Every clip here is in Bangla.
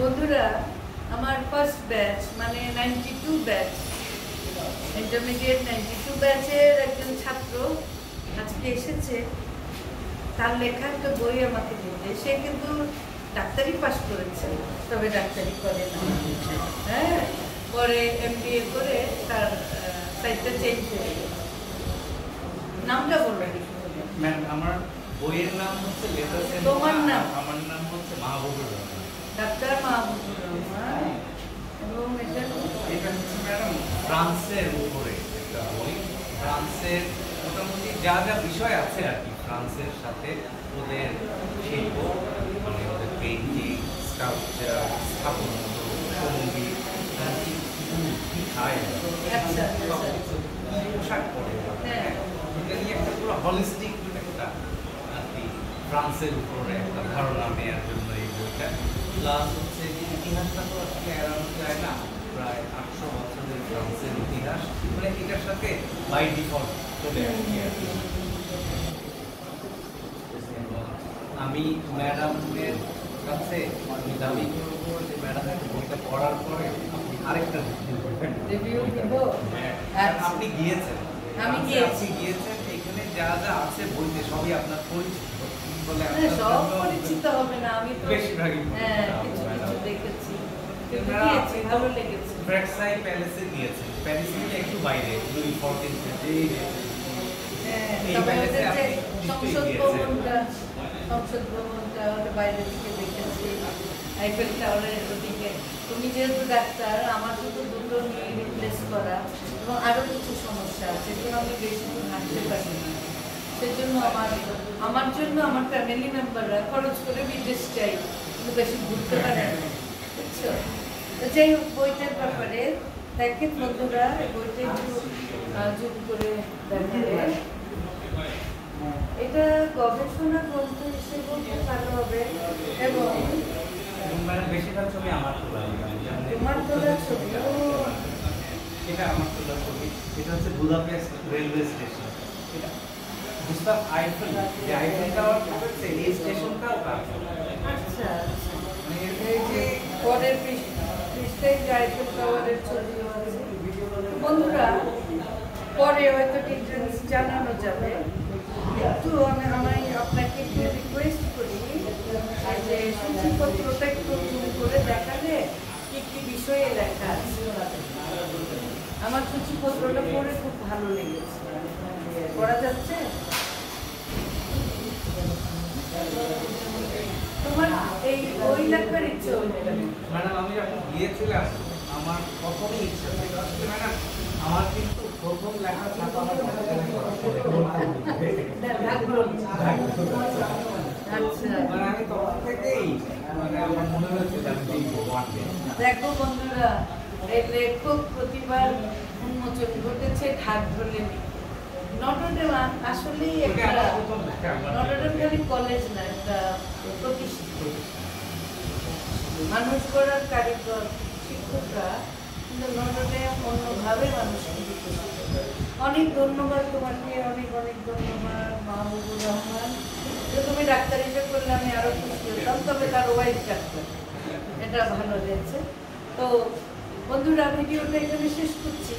বন্ধুরা আমার ফার্স্ট ব্যাচ মানে ninety two batch intermediate ninety two ব্যাচের একজন ছাত্র আজকে এসেছে। তার লেখা একটা বই আমাকে দিতে সে কিন্তু ডাক্তারি পাস করেছে তবে ডাক্তারি করে না। হ্যাঁ পরে এম করে তার সাইডটা চেঞ্জ হয়ে গেছে নামটা বলবে ম্যাম আমার বইয়ের নাম হচ্ছে তোমার নাম? আমার নাম হচ্ছে মাহবুবুর রহমান। ডাক্তার মাহবুবুর রহমান এবং এটা এটা হচ্ছে ম্যাডাম ফ্রান্সের উপরে একটা বই ফ্রান্সের মোটামুটি যা যা বিষয় আছে আর কি ফ্রান্সের সাথে ওদের শিল্প মানে ওদের পেন্টিং স্কাল্পচার স্থাপত্য সংগীত খায় আচ্ছা, আচ্ছা। পোশাক পরে হ্যাঁ। এটা নিয়ে একটা পুরো হলিস্টিক একটা ফ্রান্সের উপরে একটা ধারণা নেওয়ার জন্য এই বইটা প্লাস হচ্ছে ইতিহাসটা তো আসলে এড়ানো যায় না প্রায় আটশো বছরের ফ্রান্সের ইতিহাস মানে এটার সাথে বাই ডিফল্ট চলে আসছে আর কি। আমি ম্যাডামের কাছে আমি দাবি করব যে ম্যাডামের বইটা পড়ার পরে আপনি আরেকটা করবেন। হ্যাঁ। আপনি গিয়েছেন আমি গিয়েছি। গিয়েছেন যা যা আছে বইতে সবই আপনার পরিচিত বলে আপনার সব পরিচিত হবে না আমি তো বেশিরভাগই হ্যাঁ কিছু কিছু দেখেছি। ভালো লেগেছে। ভ্রেক্সাই প্যালেসে গিয়েছেন প্যারিস থেকে একটু বাইরে লুই ফোরটিন হ্যাঁ, এই প্যালেসে আপনি সংসদ ভবনটা সংসদ ভবনটা বাইরে থেকে দেখেছি। আইফেল টাওয়ারের ওদিকে। তুমি যেহেতু ডাক্তার আমার শুধু দুটো নিয়ে রিপ্লেস করা। এবং আরও কিছু সমস্যা আছে যেগুলো আমি বেশি হাঁটতে পারি না। সেজন্য আমার আমার জন্য আমার ফ্যামিলি মেম্বাররা খরচ করে বিদেশ চাই কিন্তু বেশি ঘুরতে পারে না। বুঝছ? যাই হোক বইটার ব্যাপারে দেখেন বন্ধুরা বইটা একটু জুম করে এটা গবেষণা গ্রন্থ হিসেবেও খুব ভালো হবে এবং এবং বেশিরভাগ ছবি আমার তোলা তোমার তোলা ছবি এটা আমার তোলা ছবি। এটা হচ্ছে বুদাপেস্ট রেলওয়ে স্টেশন। এটা আচ্ছা আচ্ছা। মানে এর যে পরের পৃষ্ঠ- যে আইফেল টাওয়ারের ছবিও বন্ধুরা পরে হয়তো ডিটেলস জানানো যাবে। একটু আমি আমি আপনাকে একটু রিকোয়েস্ট করি যে সূচিপত্রটা একটু করে দেখালে কি কি বিষয়ে লেখা আছে। আমার সূচিপত্রটা পড়ে খুব ভালো লেগেছে। পড়া যাচ্ছে? তোমার এই বই লেখার ইচ্ছে ম্যাডাম আমি যখন গিয়েছিলাম আমার প্রথমই ইচ্ছা ছিল ম্যাডাম আমার কিন্তু প্রথম লেখা ছাপা আচ্ছা। মানে আমি তখন থেকেই মানে আমার মনে। দেখো বন্ধুরা এই লেখক প্রতিবার উন্মোচন ঘটেছে ঢাক ধরলে নটরডেম আসলেই কলেজ না, একটা প্রতিষ্ঠান। মানুষ গড়ার কারিগর, শিক্ষকরা কিন্তু নটরডেম অন্যভাবে। অনেক ধন্যবাদ তোমাকে, অনেক অনেক ধন্যবাদ, মাহবুবুর রহমান। যে তুমি ডাক্তার হিসেবে করলে আমি আরও খুশি হতাম, তবে তার ওয়াইফ ডাক্তার। এটা ভালো হয়েছে। তো বন্ধুরা, ভিডিওটা এখানে শেষ করছি।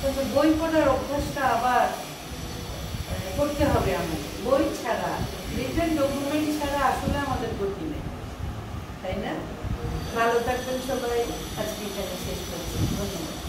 কিন্তু বই পড়ার অভ্যাসটা আবার করতে হবে আমাদের বই ছাড়া রিটার্ন ডকুমেন্ট ছাড়া আসলে আমাদের গতি নেই। তাই না? ভালো থাকবেন সবাই। আজকে এখানে শেষ করছি। ধন্যবাদ।